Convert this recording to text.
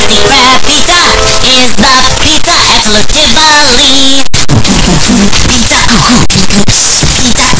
Krusty Krab pizza is the pizza excellent Tivoli. Pizza, pizza, pizza,